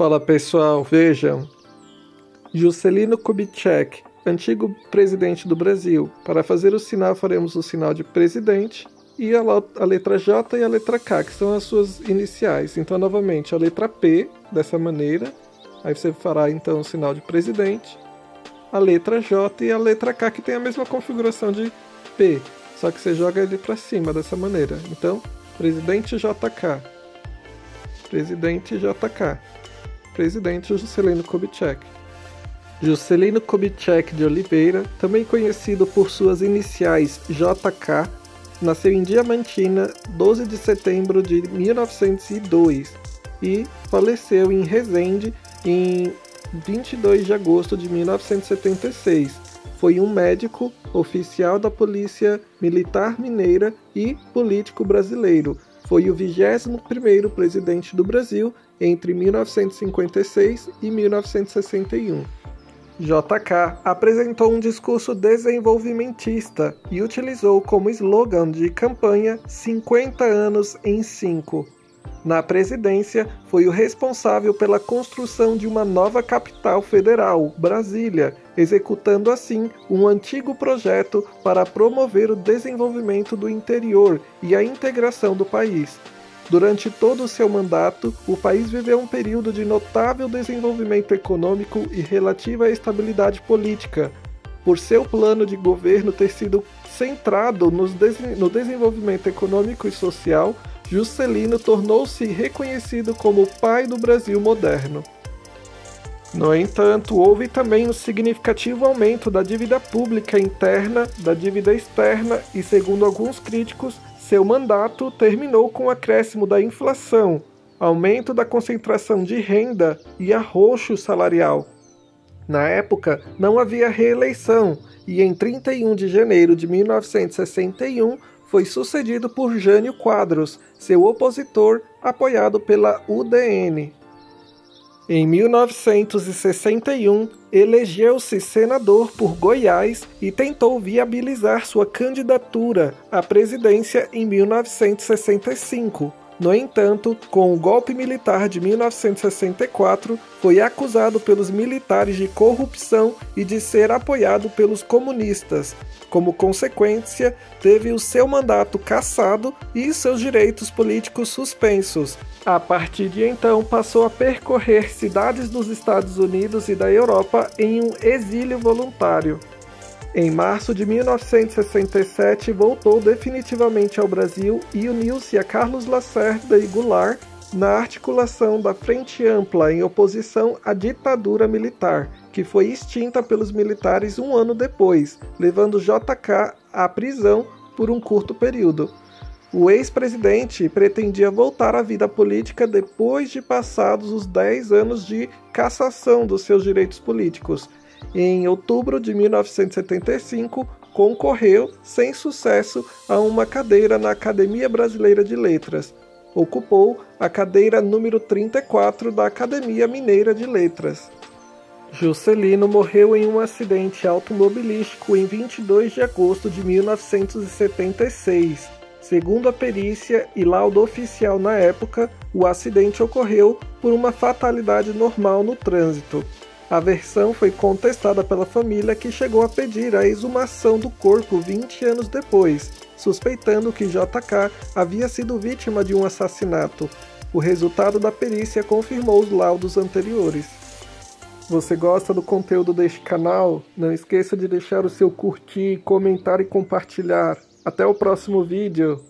Fala pessoal, vejam. Juscelino Kubitschek, antigo presidente do Brasil. Para fazer o sinal, faremos o sinal de presidente e a, letra J e a letra K, que são as suas iniciais. Então, novamente, a letra P, dessa maneira. Aí você fará então o sinal de presidente, a letra J e a letra K, que tem a mesma configuração de P, só que você joga ele para cima dessa maneira. Então, presidente JK, presidente JK, presidente Juscelino Kubitschek. Juscelino Kubitschek de Oliveira, também conhecido por suas iniciais JK, nasceu em Diamantina, 12 de setembro de 1902 e faleceu em Resende em 22 de agosto de 1976. Foi um médico, oficial da Polícia Militar Mineira e político brasileiro. Foi o 21º presidente do Brasil entre 1956 e 1961. JK apresentou um discurso desenvolvimentista e utilizou como slogan de campanha 50 anos em 5. Na presidência, foi o responsável pela construção de uma nova capital federal, Brasília, executando assim um antigo projeto para promover o desenvolvimento do interior e a integração do país. Durante todo o seu mandato, o país viveu um período de notável desenvolvimento econômico e relativa estabilidade política, por seu plano de governo ter sido centrado no desenvolvimento econômico e social, Juscelino tornou-se reconhecido como o pai do Brasil moderno. No entanto, houve também um significativo aumento da dívida pública interna, da dívida externa e, segundo alguns críticos, seu mandato terminou com o acréscimo da inflação, aumento da concentração de renda e arroxo salarial. Na época, não havia reeleição e em 31 de janeiro de 1961 foi sucedido por Jânio Quadros, seu opositor, apoiado pela UDN. Em 1961, elegeu-se senador por Goiás e tentou viabilizar sua candidatura à presidência em 1965. No entanto, com o golpe militar de 1964, foi acusado pelos militares de corrupção e de ser apoiado pelos comunistas. Como consequência, teve o seu mandato cassado e seus direitos políticos suspensos, a partir de então, passou a percorrer cidades dos Estados Unidos e da Europa em um exílio voluntário. Em março de 1967, voltou definitivamente ao Brasil e uniu-se a Carlos Lacerda e Goulart na articulação da Frente Ampla em oposição à ditadura militar, que foi extinta pelos militares um ano depois, levando JK à prisão por um curto período. O ex-presidente pretendia voltar à vida política depois de passados os 10 anos de cassação dos seus direitos políticos. Em outubro de 1975, concorreu, sem sucesso, a uma cadeira na Academia Brasileira de Letras. Ocupou a cadeira número 34 da Academia Mineira de Letras. Juscelino morreu em um acidente automobilístico em 22 de agosto de 1976 Segundo a perícia e laudo oficial na época, o acidente ocorreu por uma fatalidade normal no trânsito. A versão foi contestada pela família que chegou a pedir a exumação do corpo 20 anos depois, suspeitando que JK havia sido vítima de um assassinato. O resultado da perícia confirmou os laudos anteriores. Você gosta do conteúdo deste canal? Não esqueça de deixar o seu curtir, comentar e compartilhar. Até o próximo vídeo.